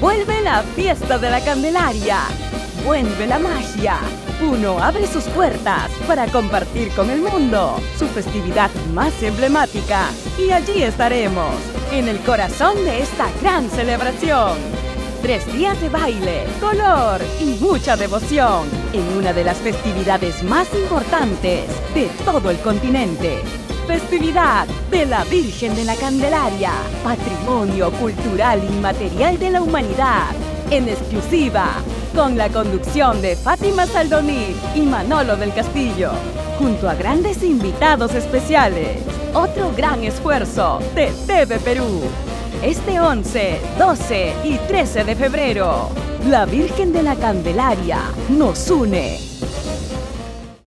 Vuelve la fiesta de la Candelaria. Vuelve la magia. Uno abre sus puertas para compartir con el mundo su festividad más emblemática. Y allí estaremos, en el corazón de esta gran celebración. Tres días de baile, color y mucha devoción en una de las festividades más importantes de todo el continente. Festividad de la Virgen de la Candelaria, patrimonio cultural inmaterial de la humanidad, en exclusiva, con la conducción de Fátima Saldoní y Manolo del Castillo, junto a grandes invitados especiales. Otro gran esfuerzo de TV Perú. Este 11, 12 y 13 de febrero, la Virgen de la Candelaria nos une